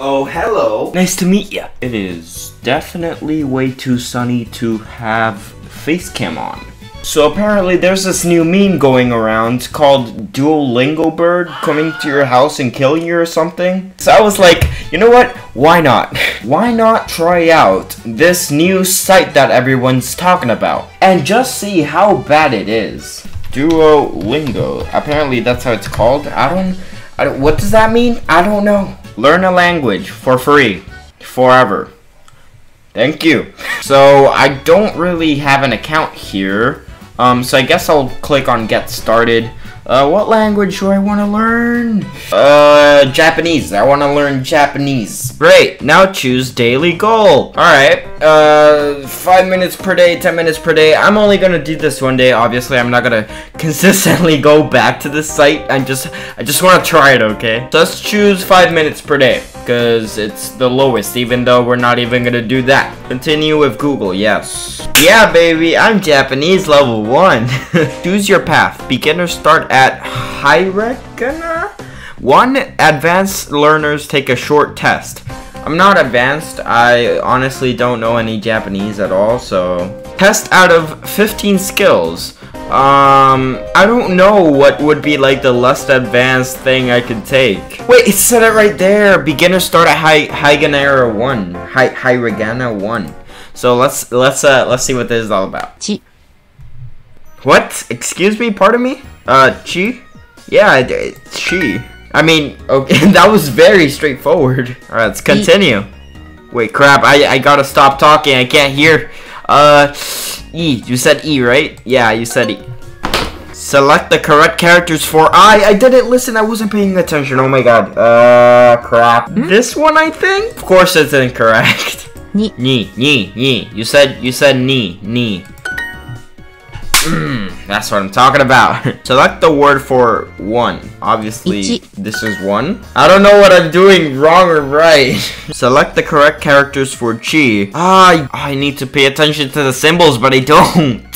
Oh, hello. Nice to meet you. It is definitely way too sunny to have face cam on. So apparently there's this new meme going around called Duolingo Bird coming to your house and killing you or something. So I was like, you know what? Why not? Why not try out this new site that everyone's talking about and just see how bad it is. Duolingo. Apparently that's how it's called. I don't, I don't what does that mean? I don't know. Learn a language for free forever. Thank you. So I don't really have an account here. Um, so I guess I'll click on get started. Uh, what language do I want to learn? Uh, Japanese. I want to learn Japanese. Great. Now choose daily goal. Alright. Uh, five minutes per day, ten minutes per day. I'm only gonna do this one day. Obviously, I'm not gonna consistently go back to this site. I'm just, I just want to try it, okay? Let's choose five minutes per day because it's the lowest, even though we're not even gonna do that. Continue with Google, yes. Yeah, baby, I'm Japanese level 1. Choose your path. Beginners start at Hiragana. One, advanced learners take a short test. I'm not advanced. I honestly don't know any Japanese at all, so... Test out of 15 skills. Um, I don't know what would be like the less advanced thing I could take. Wait, it said it right there. Beginner start at Hi Higanera 1. Hi Hiragana 1. So let's let's uh let's see what this is all about. Chi. What? Excuse me? Pardon me? Uh, chi? Yeah, chi. I mean, okay, that was very straightforward. All right, let's continue. Wait, crap! I I gotta stop talking. I can't hear. Uh, E. You said E, right? Yeah, you said E. Select the correct characters for I. I didn't listen. I wasn't paying attention. Oh my god. Uh, crap. This one, I think. Of course, it's incorrect. Ni. Ni, ni, ni. You said, you said ni, ni. Mm, that's what I'm talking about. Select the word for one. Obviously, this is one. I don't know what I'm doing wrong or right. Select the correct characters for chi. Ah, I, need to pay attention to the symbols, but I don't.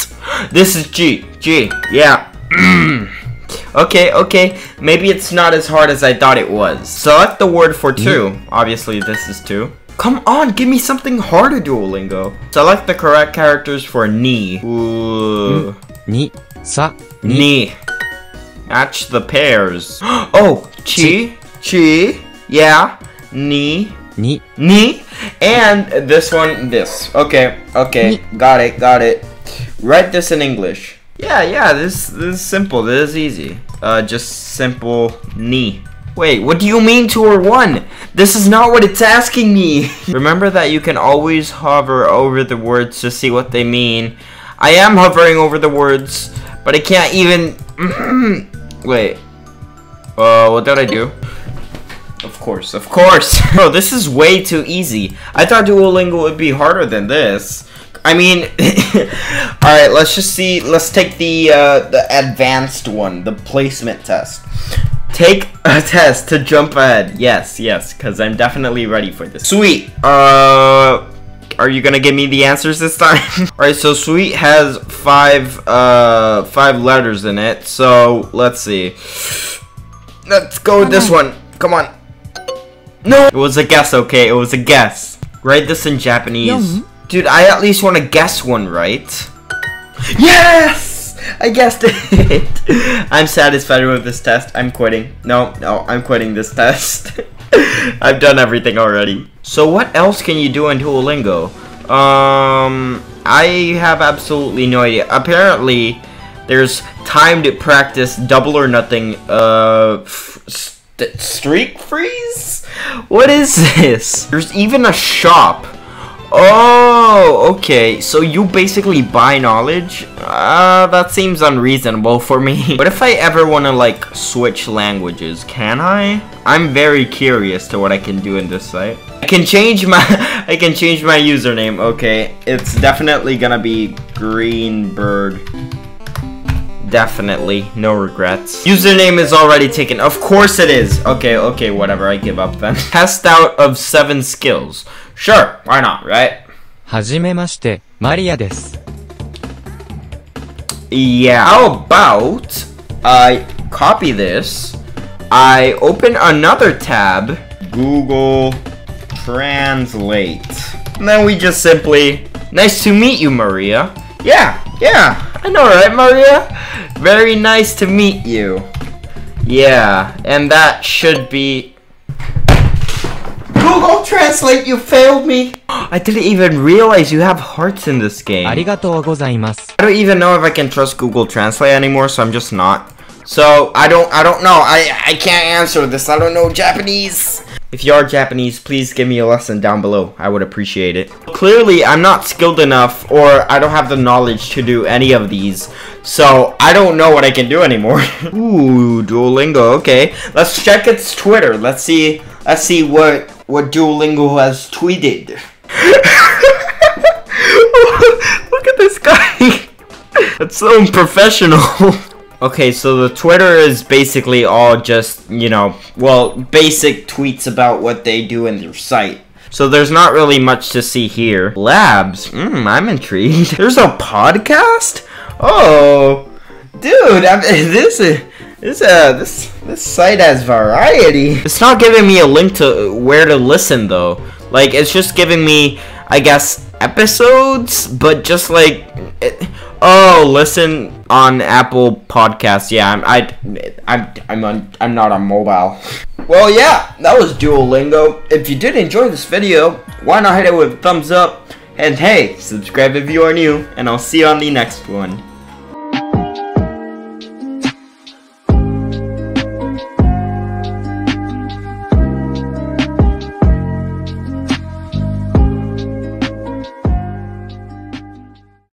This is chi. Chi. Yeah. Okay, okay. Maybe it's not as hard as I thought it was. Select the word for two. Obviously, this is two. Come on, give me something harder, Duolingo. Select the correct characters for ni. Ooh. Ni. Sa. Ni. Match the pairs. oh, chi. Chi. Yeah. Ni. Ni. Ni. And this one, this. Okay, okay. Ni. Got it, got it. Write this in English. Yeah, yeah, this, this is simple. This is easy. Uh, just simple ni. Wait, what do you mean tour one? This is not what it's asking me. Remember that you can always hover over the words to see what they mean. I am hovering over the words, but I can't even. Wait. Uh, what did I do? Of course, of course. Bro, this is way too easy. I thought Duolingo would be harder than this. I mean, all right. Let's just see. Let's take the uh, the advanced one, the placement test. Take a test to jump ahead. Yes, yes, because I'm definitely ready for this. Sweet. Uh, are you gonna give me the answers this time? All right. So sweet has five uh five letters in it. So let's see. Let's go with this one. Come on. No. It was a guess. Okay, it was a guess. Write this in Japanese. Dude, I at least want to guess one right. Yes! I guessed it! I'm satisfied with this test. I'm quitting. No, no, I'm quitting this test. I've done everything already. So what else can you do in Duolingo? Um, I have absolutely no idea. Apparently, there's timed practice, double or nothing, uh, st- streak freeze? What is this? There's even a shop. Oh, okay. So you basically buy knowledge? Uh, that seems unreasonable for me. but if I ever want to like switch languages? Can I? I'm very curious to what I can do in this site. I can change my I can change my username. Okay, it's definitely gonna be Greenbird. Definitely, no regrets. Username is already taken. Of course it is. Okay, okay, whatever. I give up then. Test out of seven skills. Sure, why not, right? はじめまして、マリアです。 Yeah. How about I copy this, I open another tab, Google translate. And then we just simply, nice to meet you, Maria. Yeah, yeah, I know, right, Maria? Very nice to meet you. Yeah, and that should be... Google Translate, you failed me! I didn't even realize you have hearts in this game. Arigatou gozaimasu. I don't even know if I can trust Google Translate anymore, so I'm just not. So, I don't- I don't know. I- I can't answer this. I don't know Japanese. If you are Japanese, please give me a lesson down below. I would appreciate it. Clearly, I'm not skilled enough or I don't have the knowledge to do any of these. So, I don't know what I can do anymore. Ooh, Duolingo. Okay, let's check its Twitter. Let's see let's see what what Duolingo has tweeted. Look at this guy. That's so unprofessional. okay, so the Twitter is basically all just, you know, well, basic tweets about what they do in their site. So there's not really much to see here. Labs. Hmm, I'm intrigued. There's a podcast? Oh, dude, I'm, this is this uh this this site has variety. It's not giving me a link to where to listen though. Like it's just giving me, I guess, episodes, but just like, it, oh, listen on Apple Podcasts. Yeah, I'm I, I'm I'm on I'm not on mobile. Well, yeah, that was Duolingo. If you did enjoy this video, why not hit it with a thumbs up? And hey, subscribe if you are new, and I'll see you on the next one.